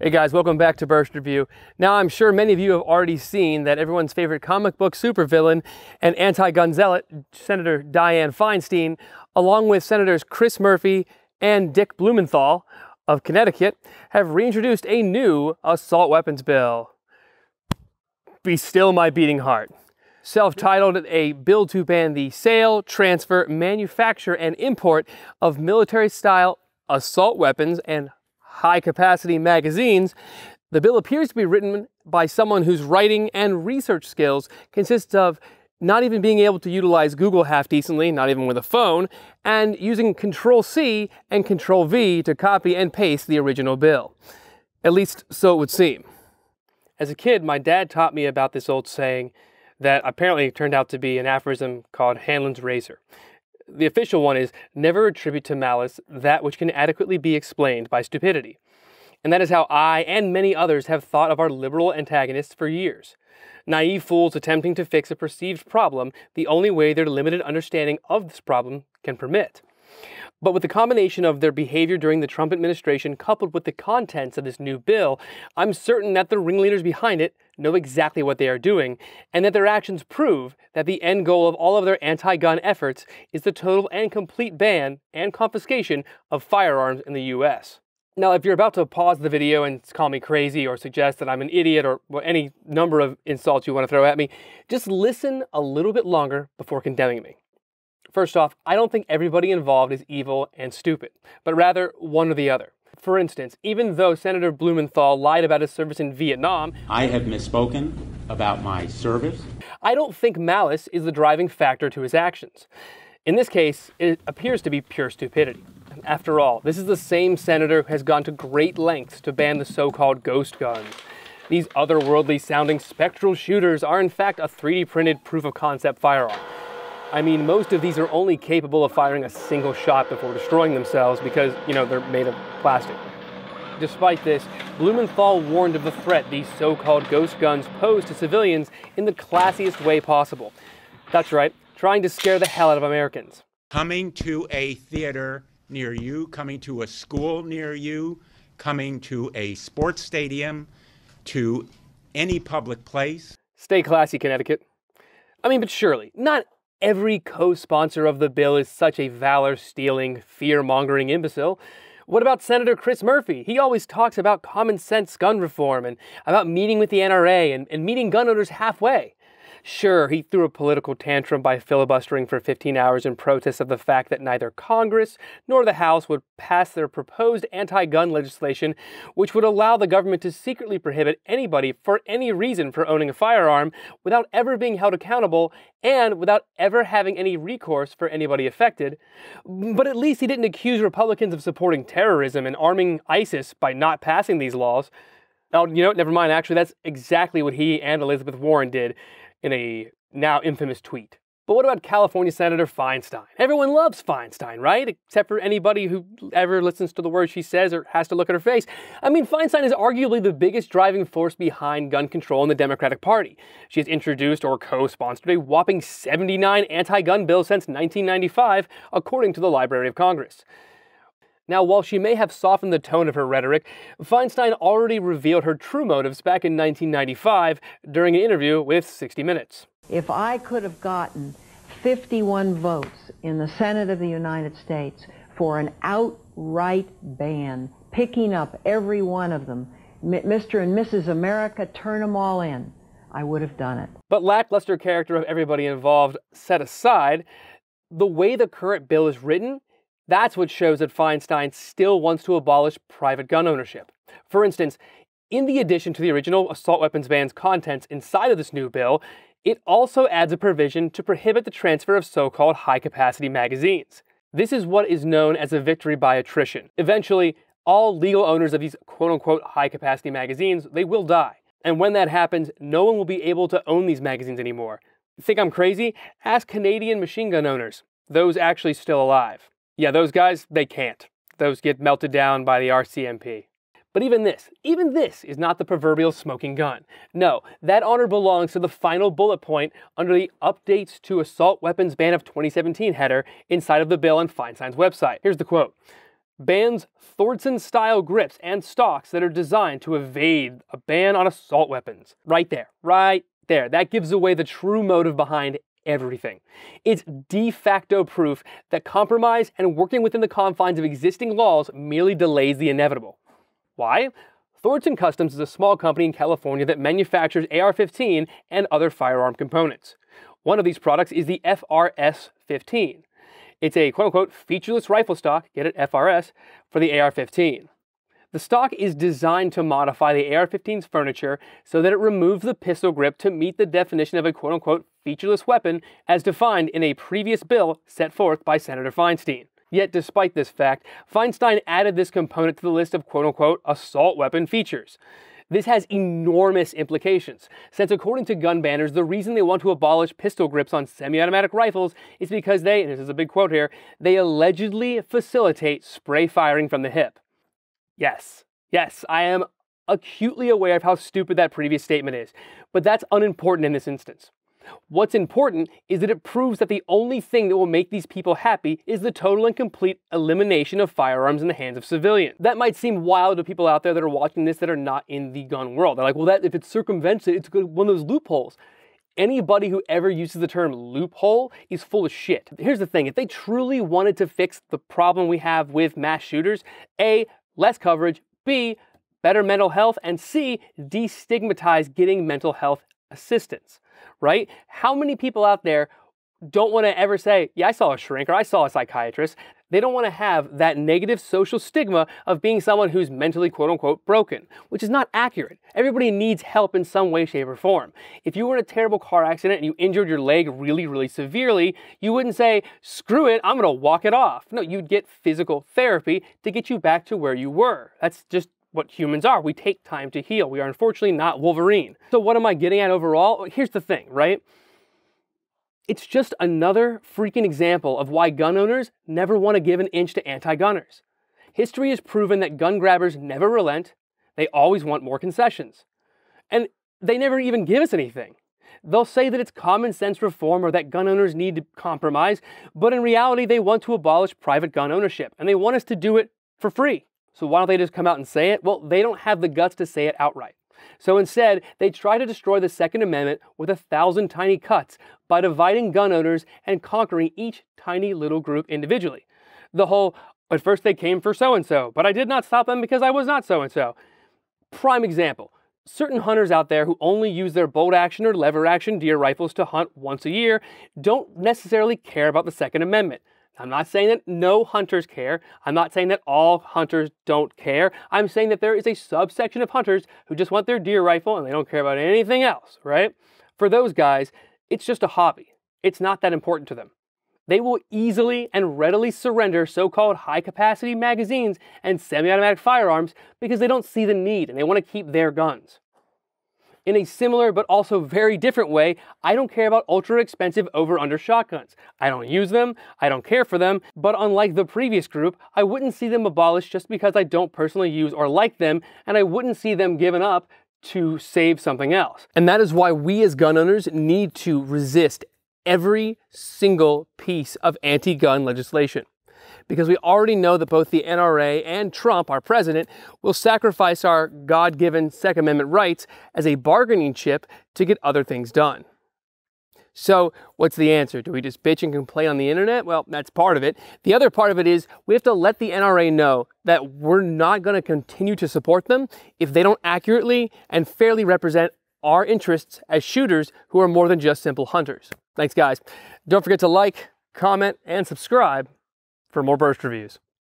Hey guys, welcome back to Burst Review. Now, I'm sure many of you have already seen that everyone's favorite comic book supervillain and anti-gun zealot, Senator Dianne Feinstein, along with Senators Chris Murphy and Dick Blumenthal of Connecticut, have reintroduced a new assault weapons bill. Be still my beating heart self-titled a bill to ban the sale, transfer, manufacture, and import of military-style assault weapons and high-capacity magazines, the bill appears to be written by someone whose writing and research skills consist of not even being able to utilize Google half decently, not even with a phone, and using Control C and Control V to copy and paste the original bill. At least so it would seem. As a kid, my dad taught me about this old saying, that apparently turned out to be an aphorism called Hanlon's razor. The official one is never attribute to malice that which can adequately be explained by stupidity. And that is how I and many others have thought of our liberal antagonists for years. Naive fools attempting to fix a perceived problem the only way their limited understanding of this problem can permit. But with the combination of their behavior during the Trump administration coupled with the contents of this new bill, I'm certain that the ringleaders behind it know exactly what they are doing, and that their actions prove that the end goal of all of their anti gun efforts is the total and complete ban and confiscation of firearms in the US. Now, if you're about to pause the video and call me crazy or suggest that I'm an idiot or any number of insults you want to throw at me, just listen a little bit longer before condemning me. First off, I don't think everybody involved is evil and stupid, but rather one or the other. For instance, even though Senator Blumenthal lied about his service in Vietnam, I have misspoken about my service. I don't think malice is the driving factor to his actions. In this case, it appears to be pure stupidity. After all, this is the same senator who has gone to great lengths to ban the so called ghost guns. These otherworldly sounding spectral shooters are, in fact, a 3D printed proof of concept firearm. I mean, most of these are only capable of firing a single shot before destroying themselves because, you know, they're made of plastic. Despite this, Blumenthal warned of the threat these so-called ghost guns pose to civilians in the classiest way possible. That's right, trying to scare the hell out of Americans. Coming to a theater near you, coming to a school near you, coming to a sports stadium, to any public place. Stay classy, Connecticut. I mean, but surely, not every co-sponsor of the bill is such a valor-stealing, fear-mongering imbecile. What about Senator Chris Murphy? He always talks about common sense gun reform and about meeting with the NRA and, and meeting gun owners halfway. Sure, he threw a political tantrum by filibustering for 15 hours in protest of the fact that neither Congress nor the House would pass their proposed anti gun legislation, which would allow the government to secretly prohibit anybody for any reason for owning a firearm without ever being held accountable and without ever having any recourse for anybody affected. But at least he didn't accuse Republicans of supporting terrorism and arming ISIS by not passing these laws. Oh, you know, never mind. Actually, that's exactly what he and Elizabeth Warren did in a now infamous tweet. But what about California Senator Feinstein? Everyone loves Feinstein, right? Except for anybody who ever listens to the words she says or has to look at her face. I mean, Feinstein is arguably the biggest driving force behind gun control in the Democratic Party. She has introduced or co sponsored a whopping 79 anti gun bills since 1995, according to the Library of Congress. Now, while she may have softened the tone of her rhetoric, Feinstein already revealed her true motives back in 1995 during an interview with 60 Minutes. If I could have gotten 51 votes in the Senate of the United States for an outright ban, picking up every one of them, Mr. and Mrs. America, turn them all in, I would have done it. But lackluster character of everybody involved set aside, the way the current bill is written that's what shows that Feinstein still wants to abolish private gun ownership. For instance, in the addition to the original assault weapons ban's contents inside of this new bill, it also adds a provision to prohibit the transfer of so-called high-capacity magazines. This is what is known as a victory by attrition. Eventually, all legal owners of these quote-unquote high-capacity magazines, they will die. And when that happens, no one will be able to own these magazines anymore. Think I'm crazy? Ask Canadian machine gun owners. Those actually still alive. Yeah, those guys, they can't. Those get melted down by the RCMP. But even this, even this is not the proverbial smoking gun. No, that honor belongs to the final bullet point under the Updates to Assault Weapons Ban of 2017 header inside of the bill on Feinstein's website. Here's the quote. bans Thordsen-style grips and stocks that are designed to evade a ban on assault weapons. Right there, right there. That gives away the true motive behind everything. It's de facto proof that compromise and working within the confines of existing laws merely delays the inevitable. Why? Thordsen Customs is a small company in California that manufactures AR-15 and other firearm components. One of these products is the FRS-15. It's a quote-unquote featureless rifle stock, get it, FRS, for the AR-15. The stock is designed to modify the AR-15's furniture so that it removes the pistol grip to meet the definition of a quote-unquote featureless weapon as defined in a previous bill set forth by Senator Feinstein. Yet despite this fact, Feinstein added this component to the list of quote-unquote assault weapon features. This has enormous implications, since according to gun banners, the reason they want to abolish pistol grips on semi-automatic rifles is because they, and this is a big quote here, they allegedly facilitate spray firing from the hip. Yes, yes, I am acutely aware of how stupid that previous statement is, but that's unimportant in this instance. What's important is that it proves that the only thing that will make these people happy is the total and complete elimination of firearms in the hands of civilians. That might seem wild to people out there that are watching this that are not in the gun world. They're like, well, that if it circumvents it, it's one of those loopholes. Anybody who ever uses the term loophole is full of shit. Here's the thing, if they truly wanted to fix the problem we have with mass shooters, A, less coverage, B, better mental health, and C, destigmatize getting mental health assistance right? How many people out there don't want to ever say, yeah, I saw a shrink or I saw a psychiatrist. They don't want to have that negative social stigma of being someone who's mentally quote unquote broken, which is not accurate. Everybody needs help in some way, shape, or form. If you were in a terrible car accident and you injured your leg really, really severely, you wouldn't say, screw it, I'm going to walk it off. No, you'd get physical therapy to get you back to where you were. That's just what humans are. We take time to heal. We are unfortunately not Wolverine. So what am I getting at overall? Here's the thing, right? It's just another freaking example of why gun owners never want to give an inch to anti-gunners. History has proven that gun grabbers never relent. They always want more concessions. And they never even give us anything. They'll say that it's common sense reform or that gun owners need to compromise, but in reality, they want to abolish private gun ownership and they want us to do it for free. So why don't they just come out and say it? Well, they don't have the guts to say it outright. So instead, they try to destroy the Second Amendment with a thousand tiny cuts by dividing gun owners and conquering each tiny little group individually. The whole, at first they came for so and so, but I did not stop them because I was not so and so. Prime example certain hunters out there who only use their bolt action or lever action deer rifles to hunt once a year don't necessarily care about the Second Amendment. I'm not saying that no hunters care. I'm not saying that all hunters don't care. I'm saying that there is a subsection of hunters who just want their deer rifle and they don't care about anything else, right? For those guys, it's just a hobby. It's not that important to them. They will easily and readily surrender so-called high-capacity magazines and semi-automatic firearms because they don't see the need and they want to keep their guns. In a similar but also very different way, I don't care about ultra expensive over under shotguns. I don't use them, I don't care for them, but unlike the previous group, I wouldn't see them abolished just because I don't personally use or like them, and I wouldn't see them given up to save something else. And that is why we as gun owners need to resist every single piece of anti-gun legislation because we already know that both the NRA and Trump, our president, will sacrifice our God given Second Amendment rights as a bargaining chip to get other things done. So, what's the answer? Do we just bitch and complain on the internet? Well, that's part of it. The other part of it is we have to let the NRA know that we're not going to continue to support them if they don't accurately and fairly represent our interests as shooters who are more than just simple hunters. Thanks, guys. Don't forget to like, comment, and subscribe for more burst reviews.